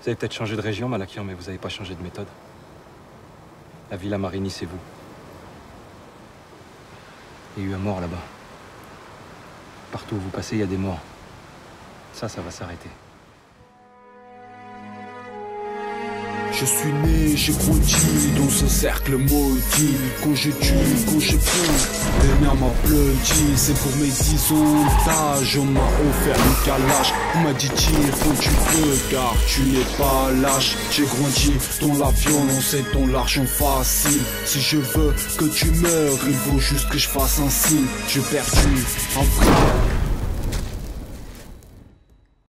Vous avez peut-être changé de région, Malakian, mais vous n'avez pas changé de méthode. La Villa Marini, c'est vous. Il y a eu un mort là-bas. Partout où vous passez, il y a des morts. Ça, ça va s'arrêter. Je suis né, j'ai grandi dans ce cercle maudit. Quand je tue, quand je prends, les m'a applaudi C'est pour mes dix ans d'âge, on m'a offert une calage. On m'a dit tire quand tu peux, car tu n'es pas lâche. J'ai grandi dans la violence et dans l'argent facile. Si je veux que tu meurs, il faut juste que je fasse un signe. J'ai perdu un frère